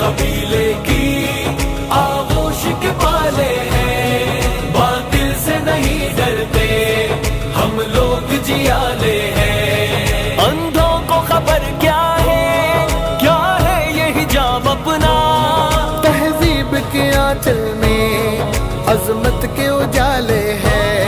कबीले की आगोश के पाले हैं। बातिल से नहीं डरते, हम लोग जियाले हैं। अंधों को खबर क्या है? क्या है ये हिजाब अपना? तहजीब के आंचल में, अजमत के उजाले